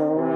Oh.